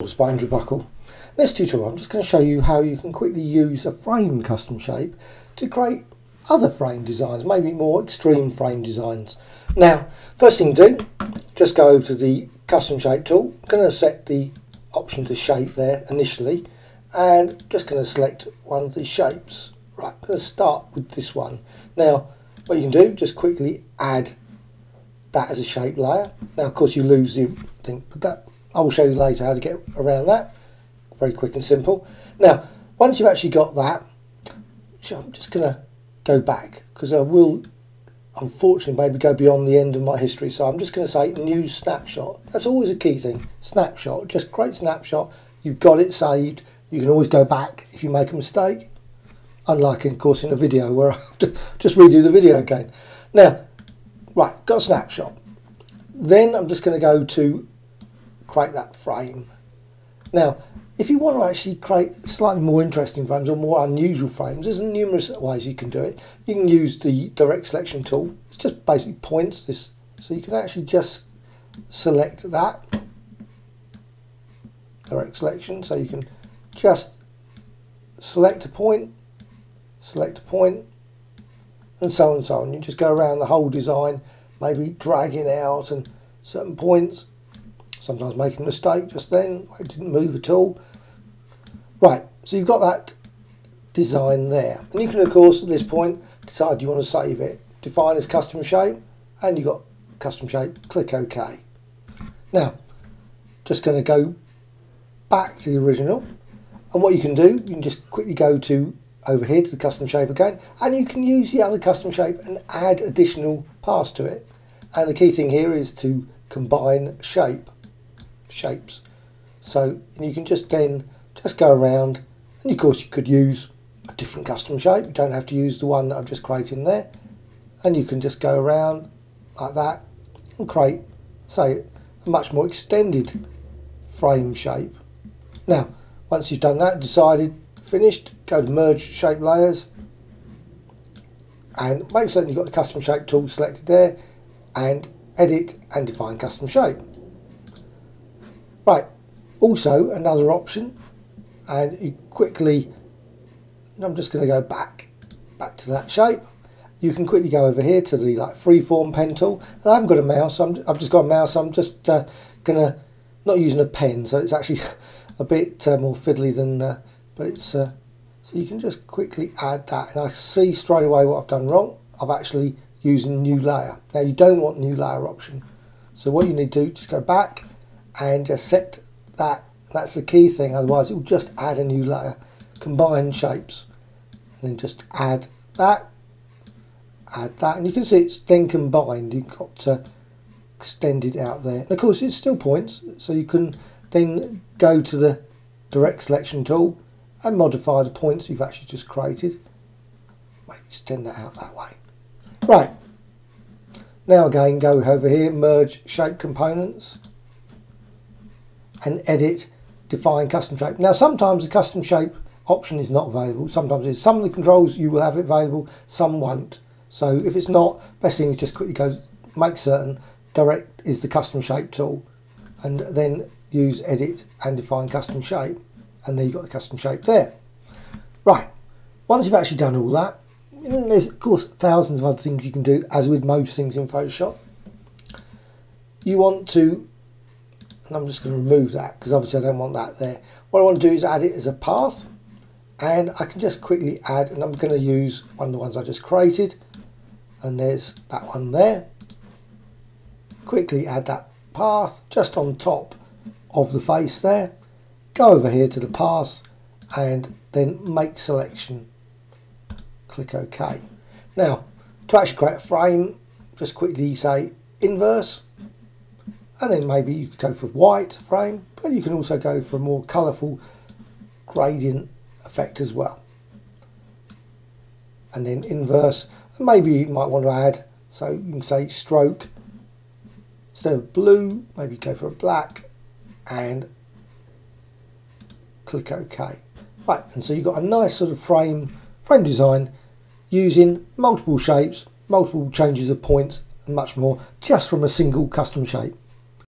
by Andrew Buckle. In this tutorial I'm just going to show you how you can quickly use a frame custom shape to create other frame designs, maybe more extreme frame designs. Now, first thing to do, just go over to the custom shape tool. I'm going to set the option to shape there initially and just going to select one of the shapes. Right, I'm going to start with this one. Now, what you can do, just quickly add that as a shape layer. Now, of course, you lose the thing, but that I will show you later how to get around that. Very quick and simple. Now, once you've actually got that, I'm just going to go back because I will, unfortunately, maybe go beyond the end of my history. So I'm just going to say new snapshot. That's always a key thing. Snapshot, just create snapshot. You've got it saved. You can always go back if you make a mistake. Unlike, of course, in a video where I have to just redo the video again. Now, right, got a snapshot. Then I'm just going to go to create that frame. Now, if you want to actually create slightly more interesting frames or more unusual frames, there's numerous ways you can do it. You can use the direct selection tool. It's just basically points this, so you can actually just select that direct selection. So you can just select a point, select a point, and so on and so on. You just go around the whole design, maybe dragging out and certain points sometimes making a mistake just then. it didn't move at all. Right, so you've got that design there. And you can, of course, at this point, decide you want to save it. Define as custom shape, and you've got custom shape, click OK. Now, just going to go back to the original. And what you can do, you can just quickly go to over here to the custom shape again, and you can use the other custom shape and add additional paths to it. And the key thing here is to combine shape shapes. So you can just then just go around and of course you could use a different custom shape. You don't have to use the one that I've just created there. And you can just go around like that and create, say, a much more extended frame shape. Now, once you've done that, decided, finished, go to merge shape layers and make certain you've got the custom shape tool selected there and edit and define custom shape. Right, also another option, and you quickly, I'm just going to go back, back to that shape. You can quickly go over here to the like freeform pen tool, and I haven't got a mouse. I'm, I've just got a mouse. I'm just uh, gonna not using a pen, so it's actually a bit uh, more fiddly than, uh, but it's uh, so you can just quickly add that, and I see straight away what I've done wrong. I've actually a new layer. Now you don't want new layer option, so what you need to do, just go back and just set that. That's the key thing, otherwise it will just add a new layer. Combine shapes and then just add that, add that, and you can see it's then combined. You've got to extend it out there. And of course it's still points, so you can then go to the direct selection tool and modify the points you've actually just created. Maybe extend that out that way. Right, now again go over here, merge shape components and edit, define custom shape. Now sometimes the custom shape option is not available. Sometimes it's some of the controls you will have it available, some won't. So if it's not, best thing is just quickly go make certain direct is the custom shape tool and then use edit and define custom shape and then you've got the custom shape there. Right, once you've actually done all that, there's of course thousands of other things you can do as with most things in Photoshop. You want to and I'm just going to remove that because obviously I don't want that there. What I want to do is add it as a path and I can just quickly add and I'm going to use one of the ones I just created and there's that one there. Quickly add that path just on top of the face there. Go over here to the path and then make selection. Click OK. Now to actually create a frame just quickly say inverse and then maybe you could go for white frame but you can also go for a more colourful gradient effect as well. And then inverse maybe you might want to add so you can say stroke. Instead of blue maybe go for a black and click OK. Right and so you've got a nice sort of frame frame design using multiple shapes multiple changes of points and much more just from a single custom shape